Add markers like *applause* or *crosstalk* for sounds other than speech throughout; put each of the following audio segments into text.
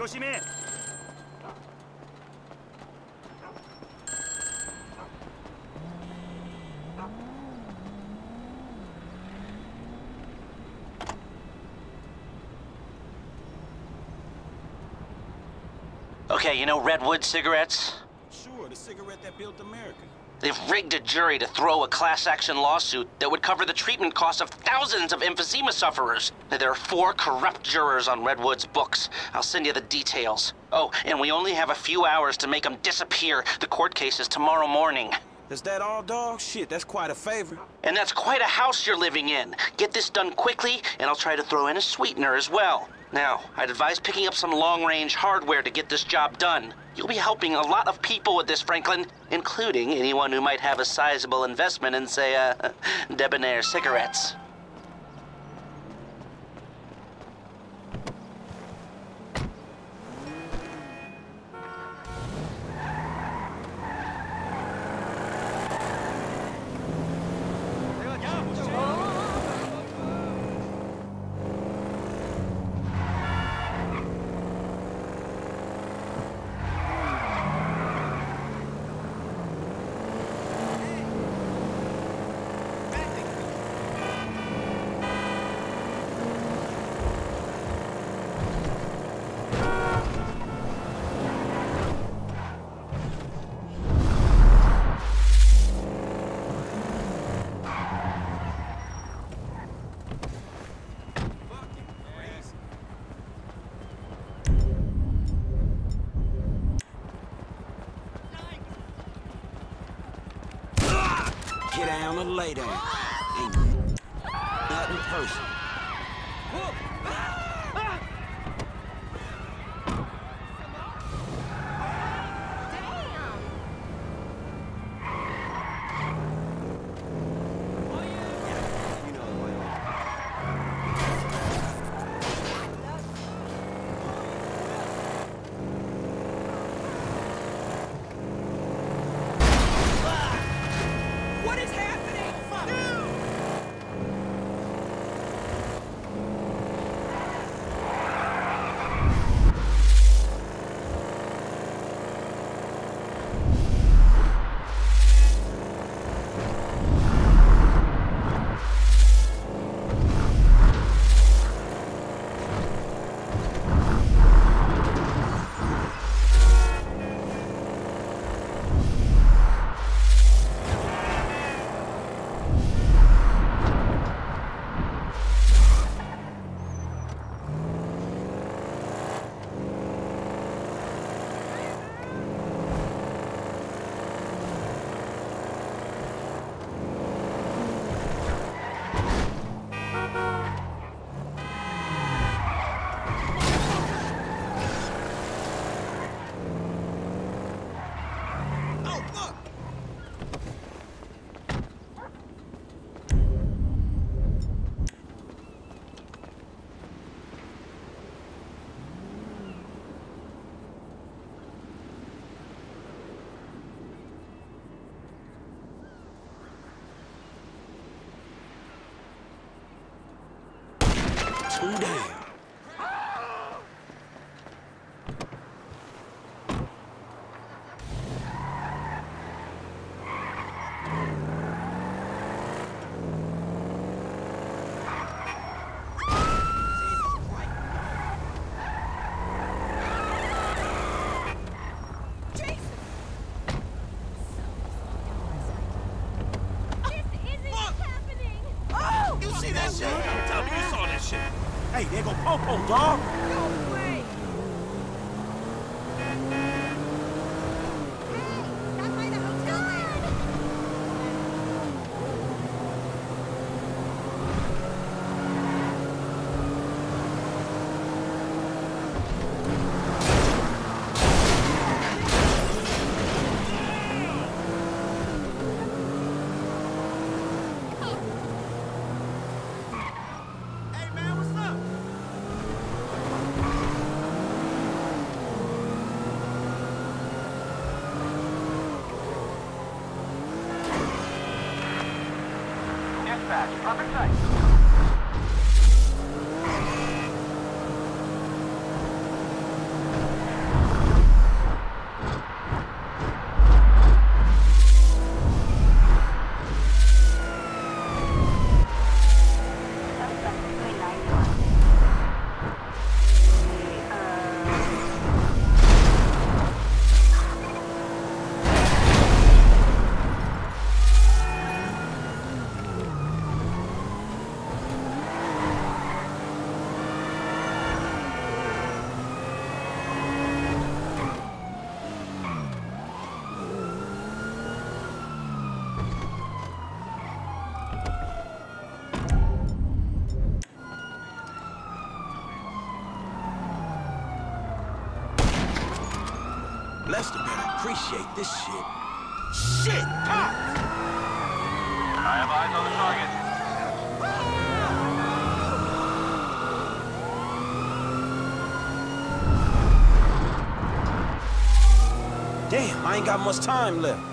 조심해. Okay, you know Redwood cigarettes? Sure, the cigarette that built America. They've rigged a jury to throw a class action lawsuit that would cover the treatment costs of thousands of emphysema sufferers. There are four corrupt jurors on Redwood's books. I'll send you the details. Oh, and we only have a few hours to make them disappear. The court case is tomorrow morning. Is that all, dog? Shit, that's quite a favor. And that's quite a house you're living in. Get this done quickly, and I'll try to throw in a sweetener as well. Now, I'd advise picking up some long-range hardware to get this job done. You'll be helping a lot of people with this, Franklin, including anyone who might have a sizable investment in, say, uh, *laughs* Debonaire cigarettes. Down or lay. Two appreciate this shit. Shit! Pop! I have eyes on the target. Damn, I ain't got much time left.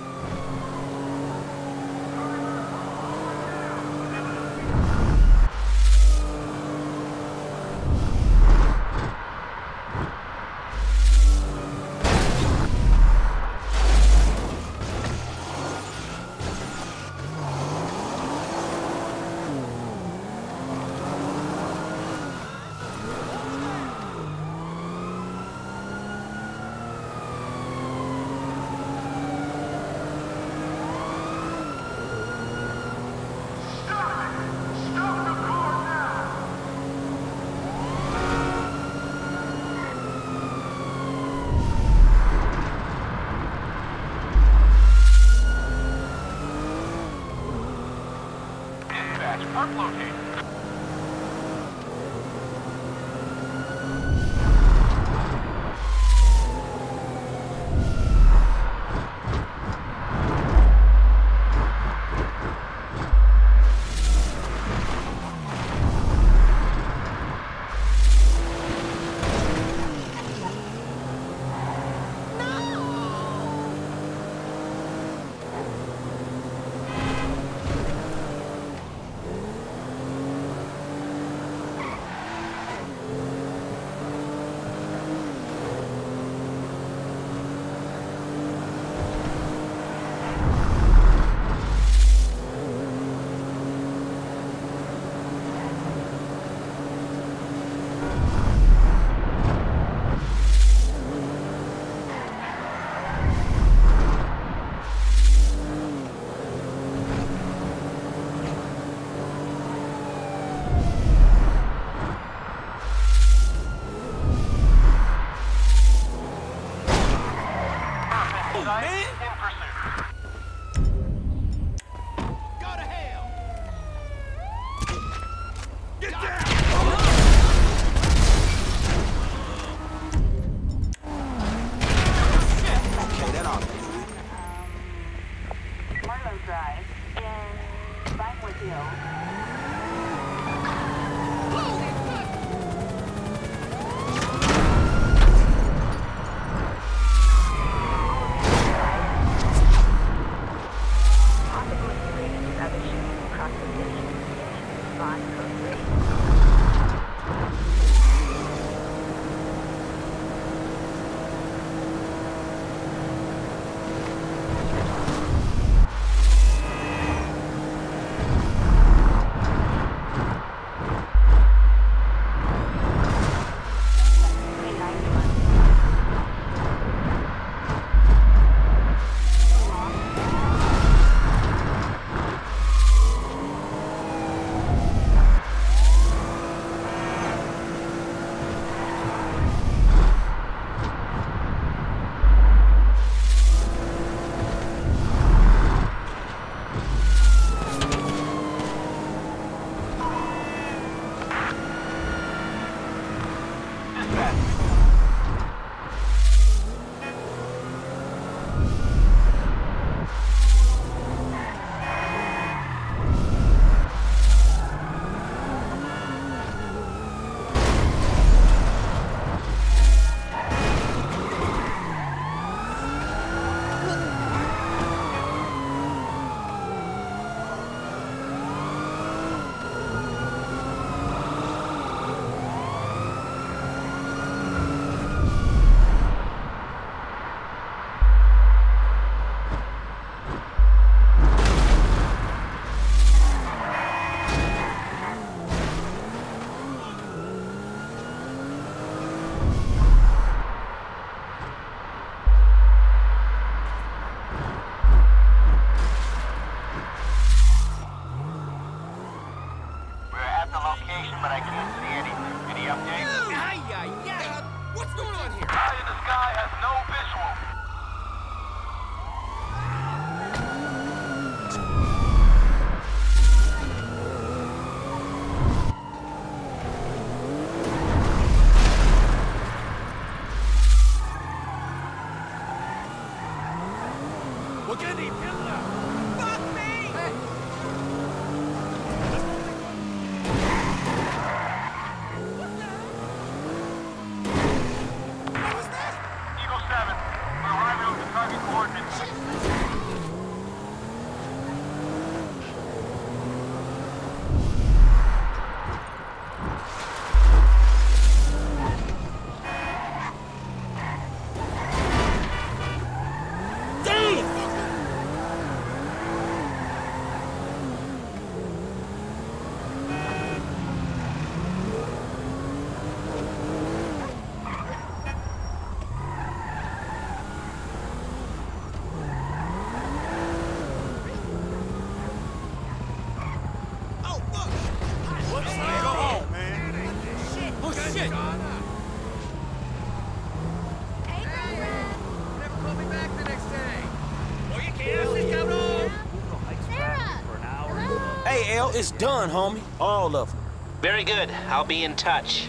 Hey, L, it's done, homie. All of them. Very good. I'll be in touch.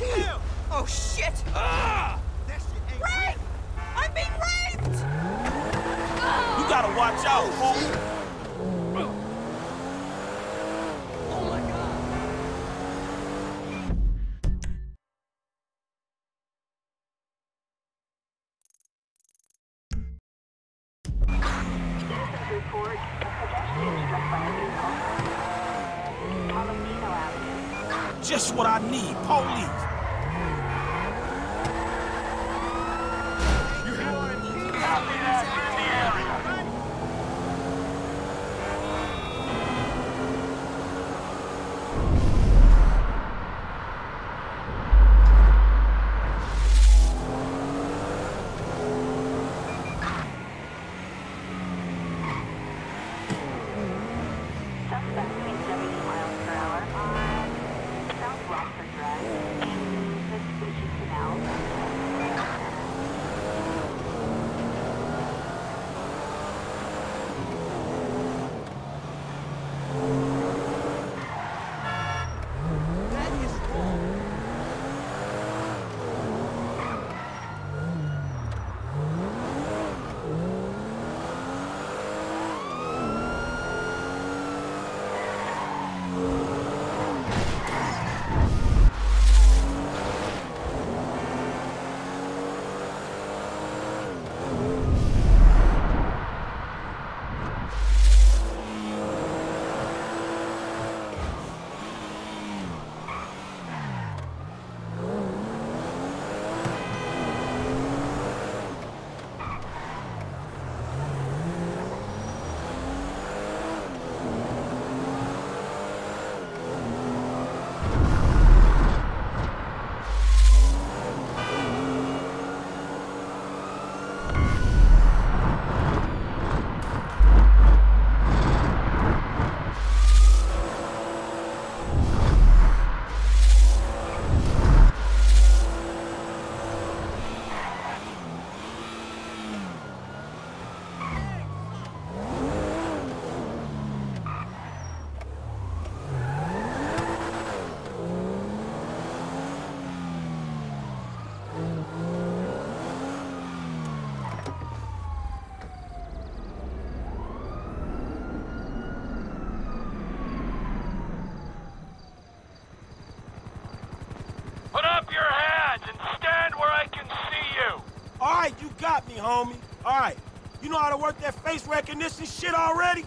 Shoot! Worth that face recognition shit already?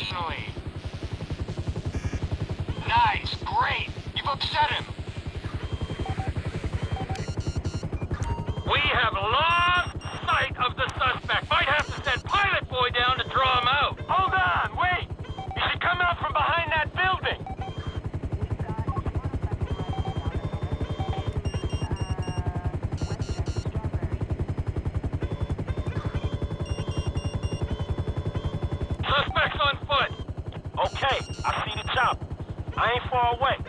personally. Nice, great. You've upset him. We have lost sight of the I ain't far away.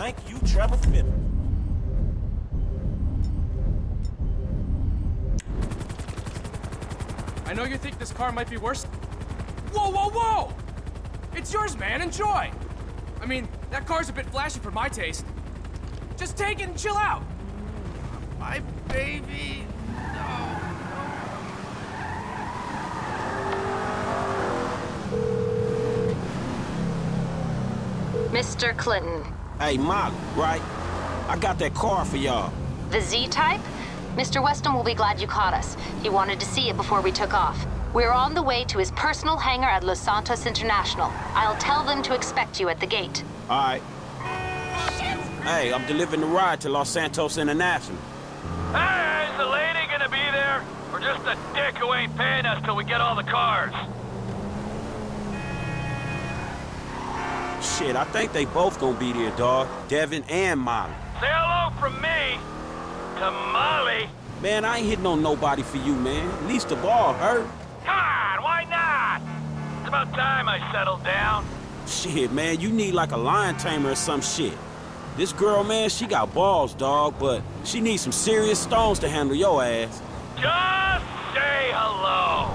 Thank you, Trevor Finner. I know you think this car might be worse. Whoa, whoa, whoa! It's yours, man. Enjoy. I mean, that car's a bit flashy for my taste. Just take it and chill out. My baby. No. Mr. Clinton, Hey, Molly, right? I got that car for y'all. the Z-Type? Mr. Weston will be glad you caught us. He wanted to see it before we took off. We're on the way to his personal hangar at Los Santos International. I'll tell them to expect you at the gate. All right. Hey, I'm delivering the ride to Los Santos International. Hey, is the lady gonna be there? Or just a dick who ain't paying us till we get all the cars? Shit, I think they both gonna be there, dog. Devin and Molly. Say hello from me to Molly. Man, I ain't hitting on nobody for you, man. Least of all her. Come on, why not? It's about time I settled down. Shit, man, you need like a lion tamer or some shit. This girl, man, she got balls, dog, but she needs some serious stones to handle your ass. Just say hello.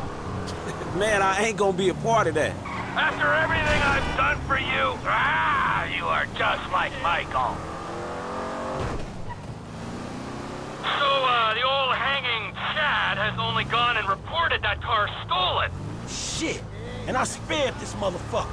*laughs* Man, I ain't gonna be a part of that. After everything I've done for you, ah, you are just like Michael. So, uh, the old hanging Chad has only gone and reported that car stolen. Shit. and I spared this motherfucker.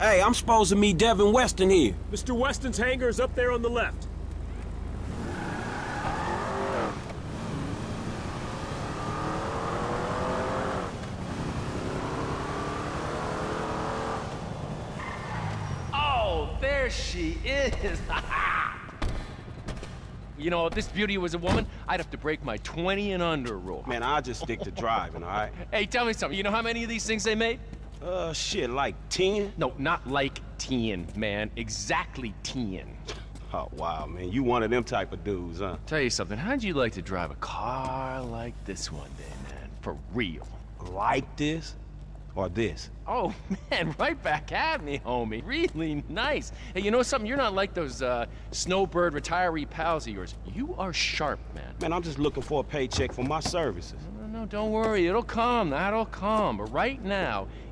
Hey, I'm supposed to meet Devin Weston here. Mr. Weston's hangar is up there on the left. Oh, there she is. *laughs* you know, if this beauty was a woman, I'd have to break my 20 and under rule. Man, I'll just stick to driving, all right? *laughs* Hey, tell me something. You know how many of these things they made? Uh, shit, like 10? No, not like 10, man. Exactly 10. Oh, wow, man. You one of them type of dudes, huh? Tell you something. How'd you like to drive a car like this one day, man? For real. Like this? Or this? Oh, *laughs* man, right back at me, homie. Really nice. Hey, you know something? You're not like those uh, snowbird retiree pals of yours. You are sharp, man. Man, I'm just looking for a paycheck for my services. No, no, don't worry. It'll come. That'll come. But right now,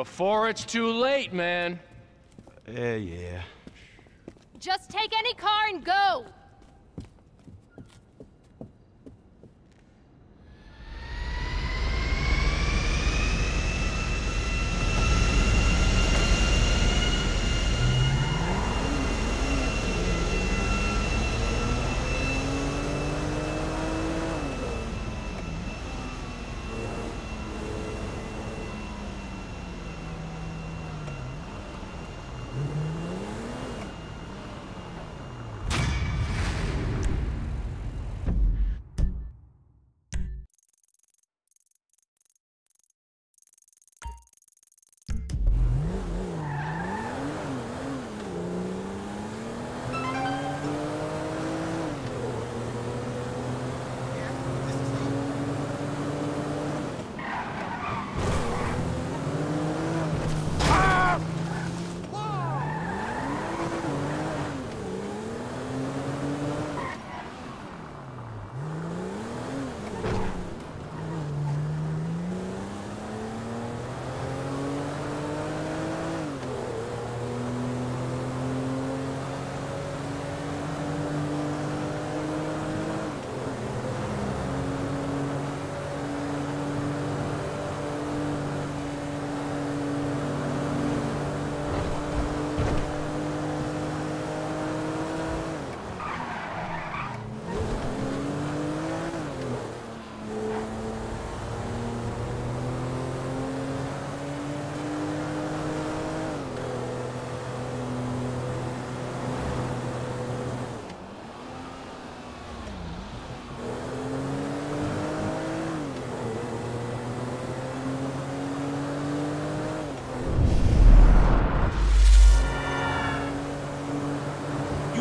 Before it's too late, man. Yeah, yeah. Just take any car and go!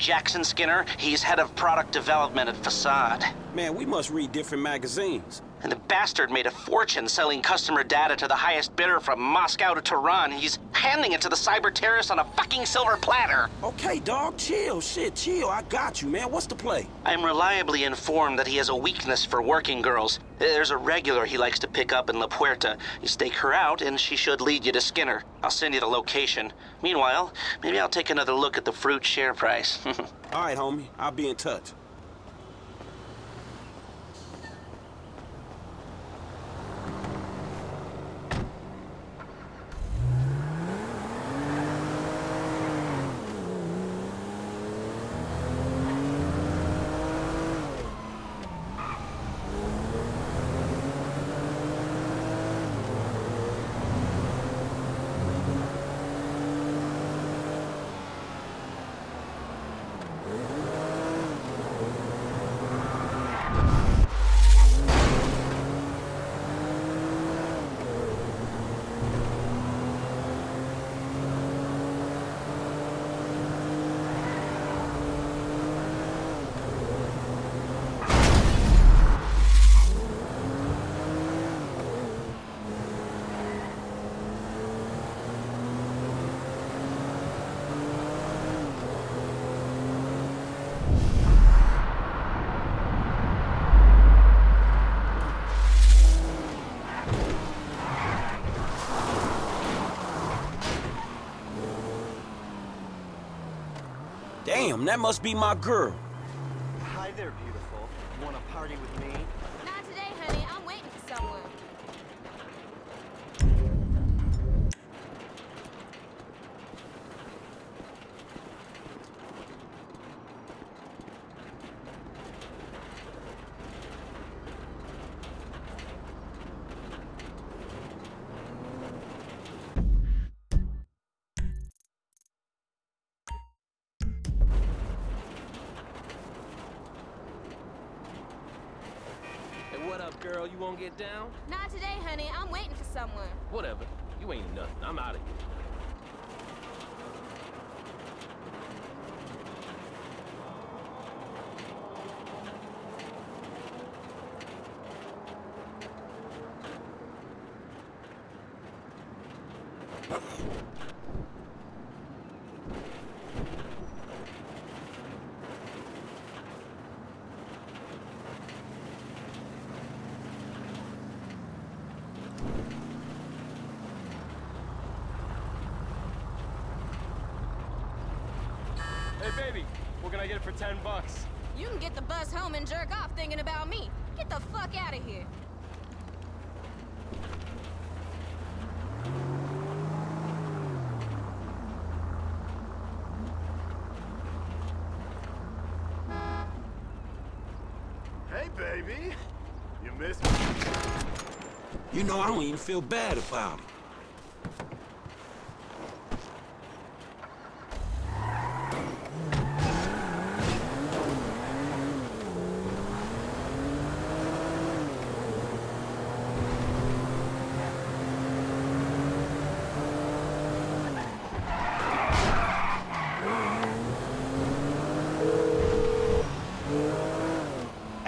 Jackson Skinner? He's head of product development at Facade. Man, we must read different magazines. And the bastard made a fortune selling customer data to the highest bidder from Moscow to Tehran. He's handing it to the cyber terrorists on a fucking silver platter. Okay, dog, chill. Shit, chill. I got you, man. What's the play? I'm reliably informed that he has a weakness for working girls. There's a regular he likes to pick up in La Puerta. You stake her out, and she should lead you to Skinner. I'll send you the location. Meanwhile, maybe I'll take another look at the fruit share price. *laughs* All right, homie. I'll be in touch. Damn, that must be my girl. Down? Not today, honey. I'm waiting for someone. Whatever. You ain't nothing. I'm out of here. Hey, baby, what can I get for 10 bucks? You can get the bus home and jerk off thinking about me. Get the fuck out of here. Hey, baby. You missed me. You know, I don't even feel bad about it.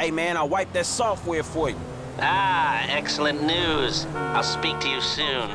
Hey, man, I wiped that software for you. ah, excellent news. I'll speak to you soon.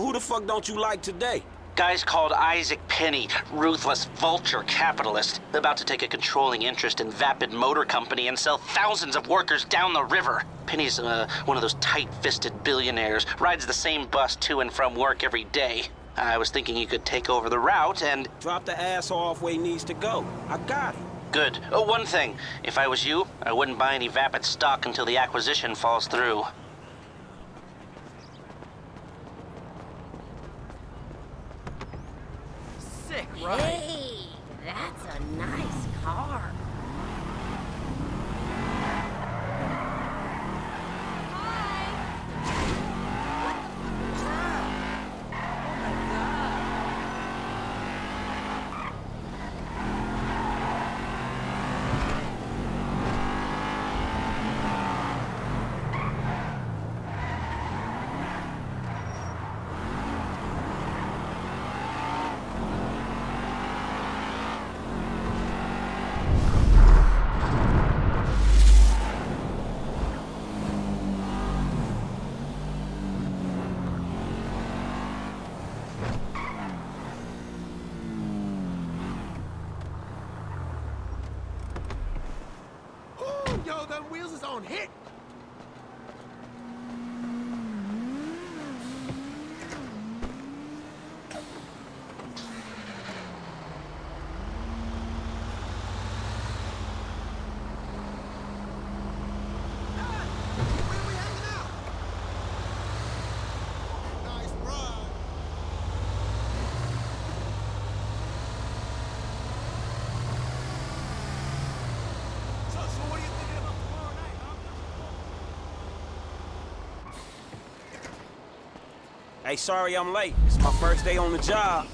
So who the fuck don't you like today? Guy's called Isaac Penny, ruthless vulture capitalist, about to take a controlling interest in Vapid Motor Company and sell thousands of workers down the river. Penny's uh, one of those tight-fisted billionaires, rides the same bus to and from work every day. I was thinking you could take over the route and... Drop the ass off where he needs to go. I got it. Good. Oh, one thing. If I was you, I wouldn't buy any Vapid stock until the acquisition falls through. Right? Hey, that's a nice car. Ooh, yo, them wheels is on hit. Hey, sorry I'm late. It's my first day on the job.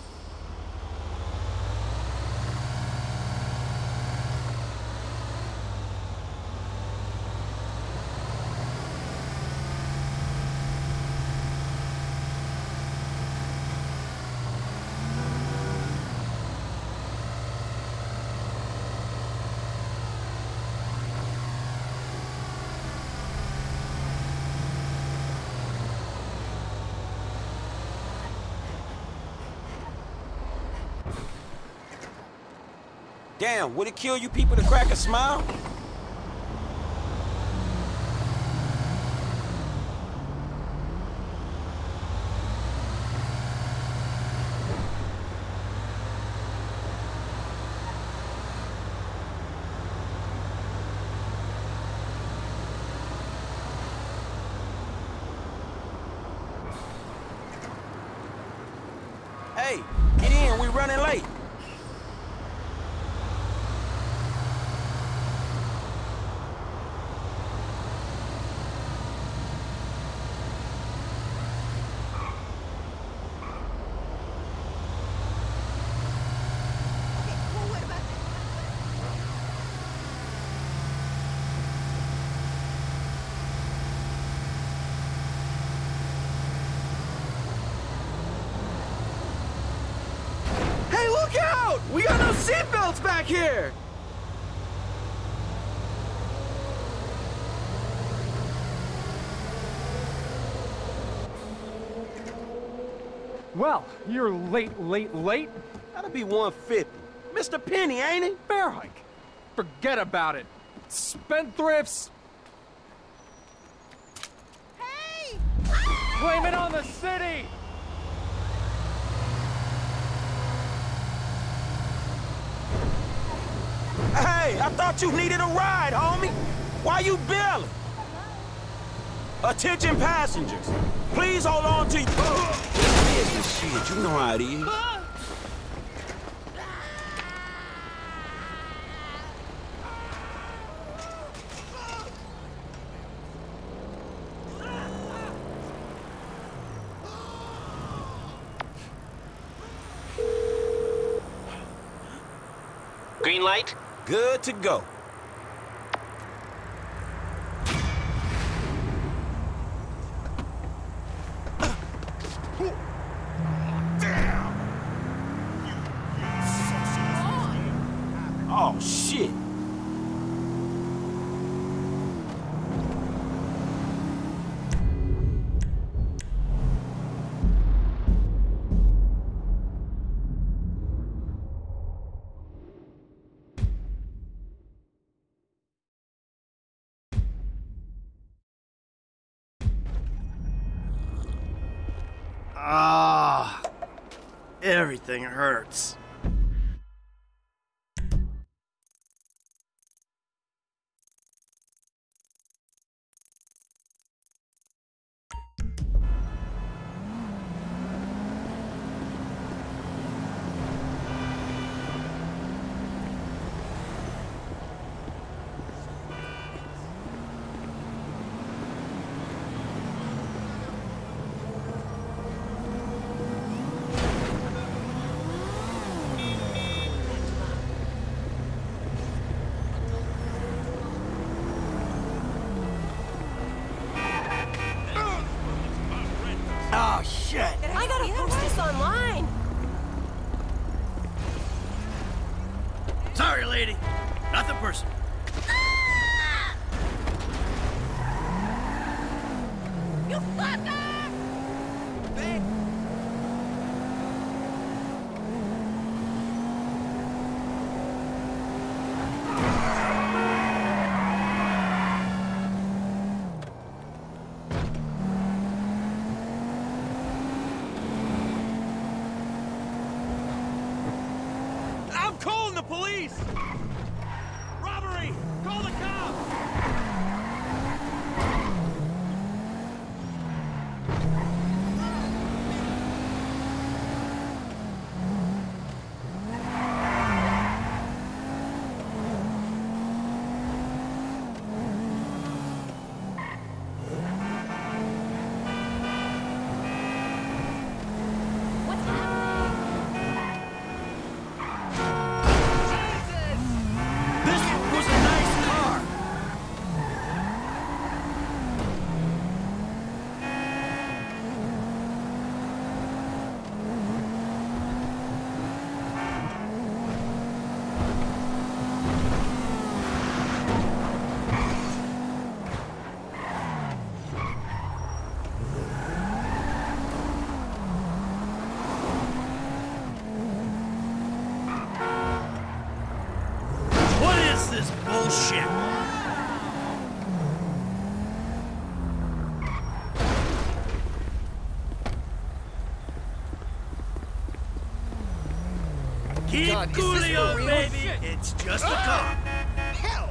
Damn, would it kill you people to crack a smile? Hey, get in, we running late. Hey, look out! We got no seatbelts back here! Well, you're late, late, late. That'll be 150. Mr. Penny, ain't it? Bear hike. Forget about it. Spendthrifts. Hey! Blame it on the city! Hey, I thought you needed a ride, homie. Why you bailing? Attention passengers. Please hold on to your... Shit, you know how it is. Green light? Good to go. Lady. Nothing personal. You fucker! I'm calling the police! Robbery! Call the cops! What's happening? This was a nice car. What is this bullshit? Keep God, is this Coolio, baby. It's just a car. Hell!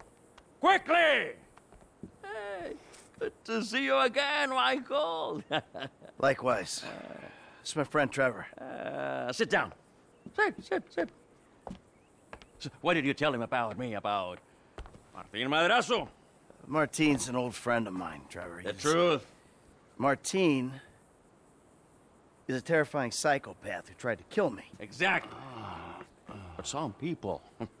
Quickly! Hey, good to see you again, Michael. *laughs* Likewise. It's my friend Trevor. uh, sit down. Sit, sit, sit. So, what did you tell him about me, about Martin Madrazo? Martine's an old friend of mine, Trevor. The He's- truth. Martine is a terrifying psychopath who tried to kill me. Exactly. But some people, *laughs*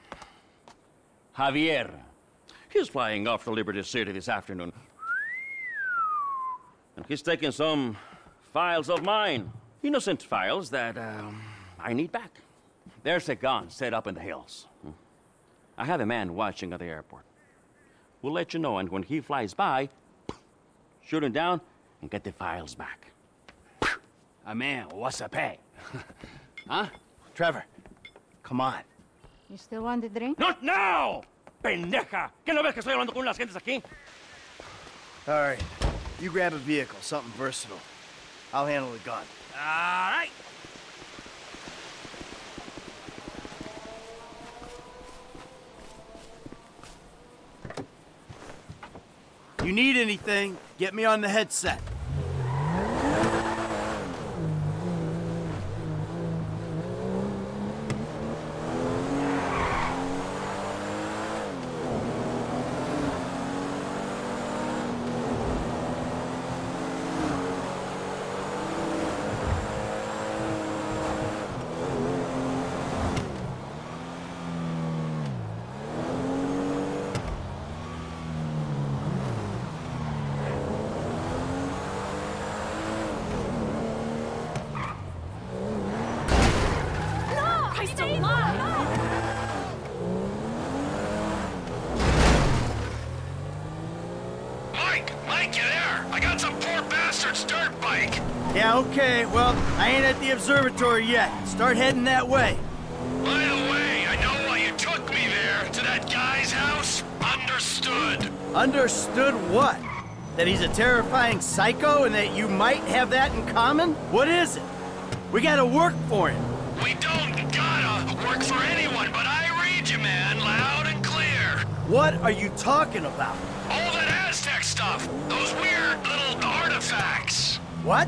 Javier. He's flying off to Liberty City this afternoon. And he's taking some files of mine. Innocent files that um, I need back. There's a gun set up in the hills. I have a man watching at the airport. We'll let you know, and when he flies by, shoot him down and get the files back. Ah, man, what's up, hey? *laughs* huh? Trevor, come on. You still want the drink? Not now! Pendeja! ¿Qué no ves que estoy hablando con las gentes aquí? All right. You grab a vehicle, something versatile. I'll handle the gun. All right. You need anything, get me on the headset. Yeah, okay. Well, I ain't at the observatory yet. Start heading that way. By the way, I know why you took me there, to that guy's house. Understood. Understood what? That he's a terrifying psycho and that you might have that in common? What is it? We gotta work for him. We don't gotta work for anyone, but I read you, man, loud and clear. What are you talking about? All that Aztec stuff. Those weird little artifacts. What?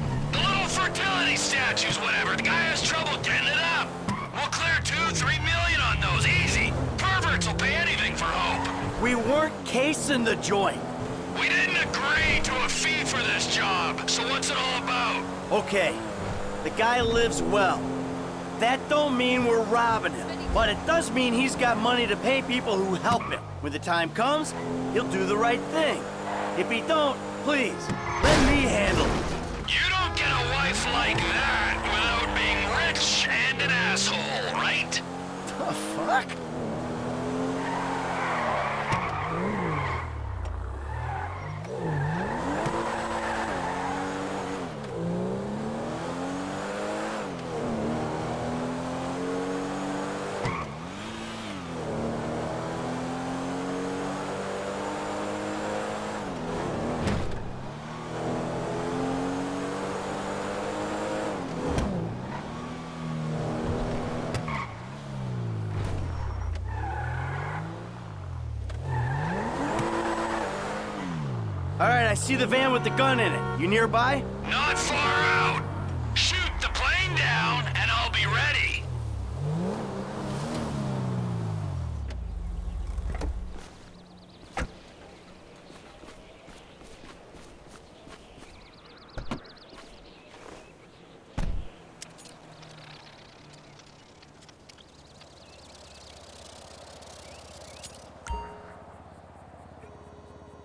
Fertility statues, whatever. The guy has trouble getting it up. We'll clear two, three million on those, easy. Perverts will pay anything for hope. We weren't casing the joint. We didn't agree to a fee for this job, so what's it all about? Okay, the guy lives well. That don't mean we're robbing him, but it does mean he's got money to pay people who help him. When the time comes, he'll do the right thing. If he don't, please, let me handle it. You don't get a wife like that without being rich and an asshole, right? The fuck? See the van with the gun in it. You nearby? Not far out. Shoot the plane down, and I'll be ready.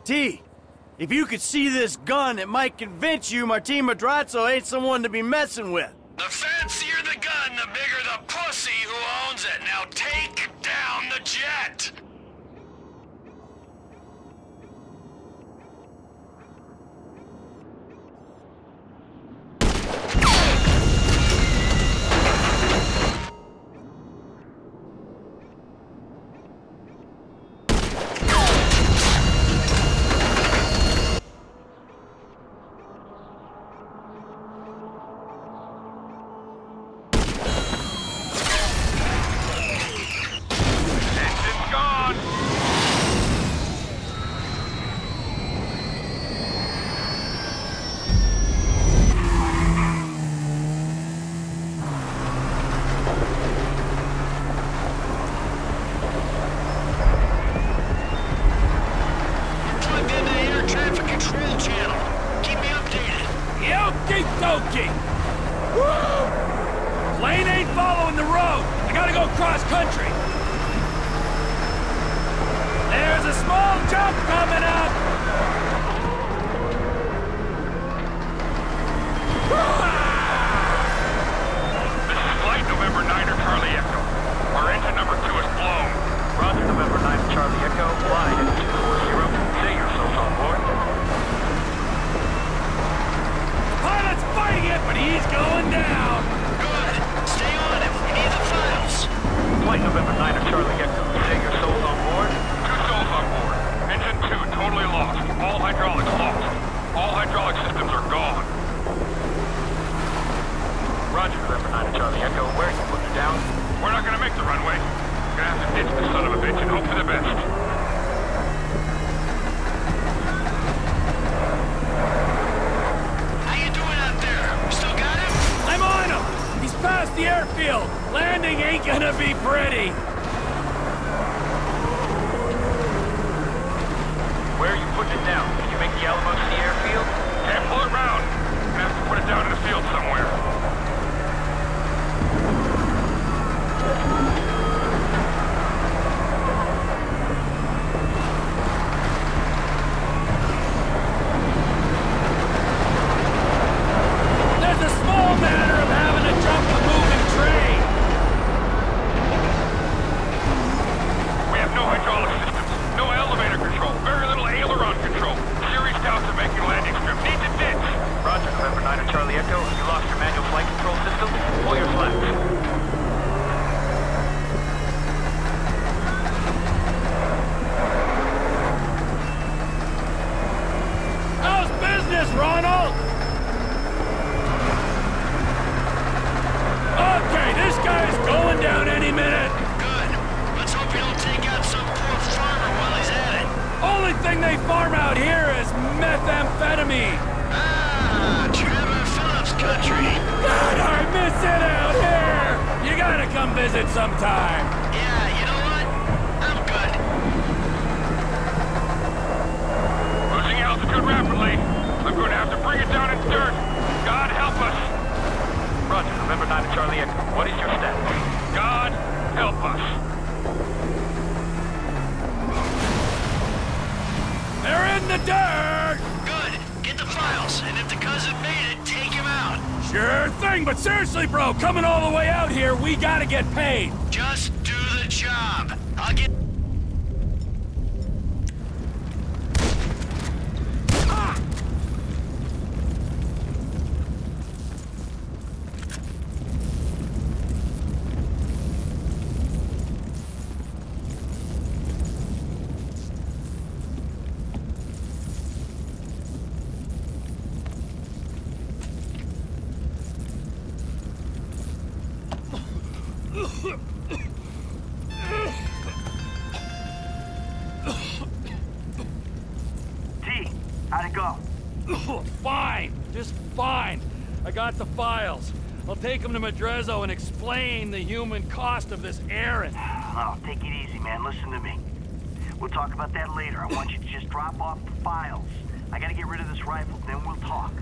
T, if you could see this gun, it might convince you Martin Madrazo ain't someone to be messing with. get paid! Drezzo and explain the human cost of this errand. Oh, take it easy, man. Listen to me. We'll talk about that later. I want you to just drop off the files. I gotta get rid of this rifle, then we'll talk.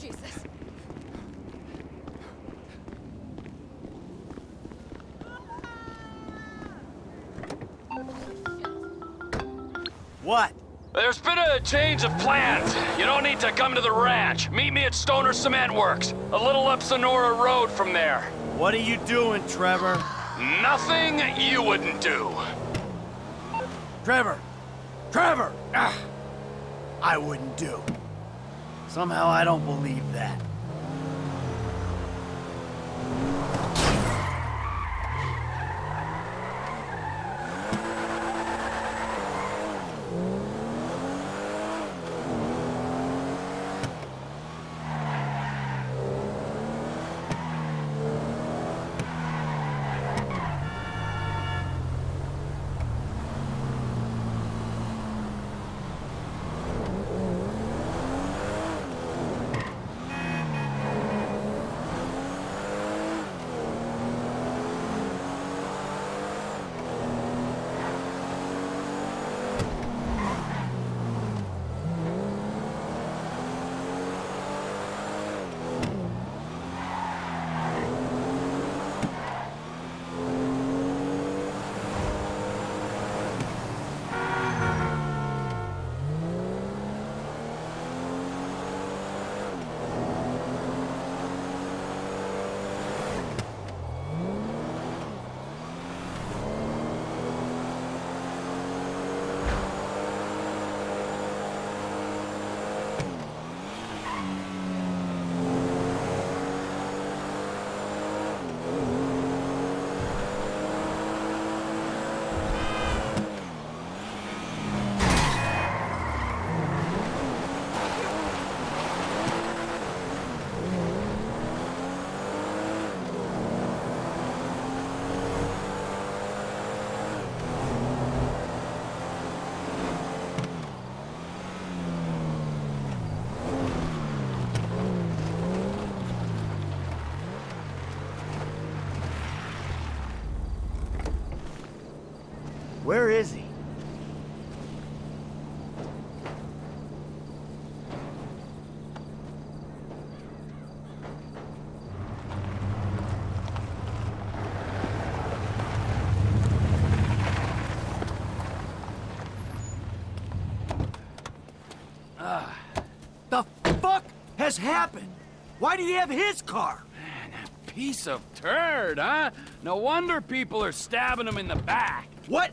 Jesus. What? There's been a change of plans. You don't need to come to the ranch. Meet me at Stoner Cement Works, a little up Senora Road from there. What are you doing, Trevor? Nothing you wouldn't do. Trevor! Trevor! Ah, I wouldn't do. Somehow I don't believe that. Where is he? Ah. The fuck has happened? Why did he have his car? Man, a piece of turd, huh? No wonder people are stabbing him in the back. What?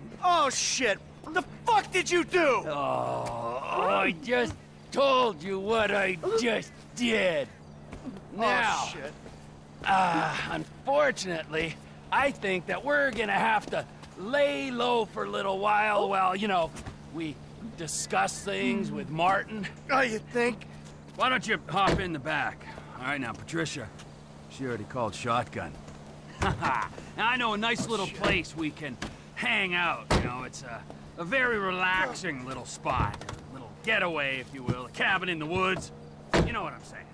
Oh, shit. What the fuck did you do? Oh, I just told you what I just did. Now, Oh, shit. Uh, unfortunately, I think that we're gonna have to lay low for a little while while, you know, we discuss things with Martin. Oh, you think? Why don't you hop in the back? All right, now, Patricia. She already called shotgun. *laughs* now, I know a nice little place we can hang out, you know. It's a, a very relaxing little spot. A little getaway, if you will. A cabin in the woods. You know what I'm saying.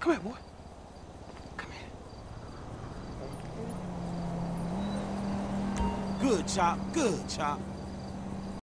Come here, boy. Come here. Good, Chop. Good, Chop.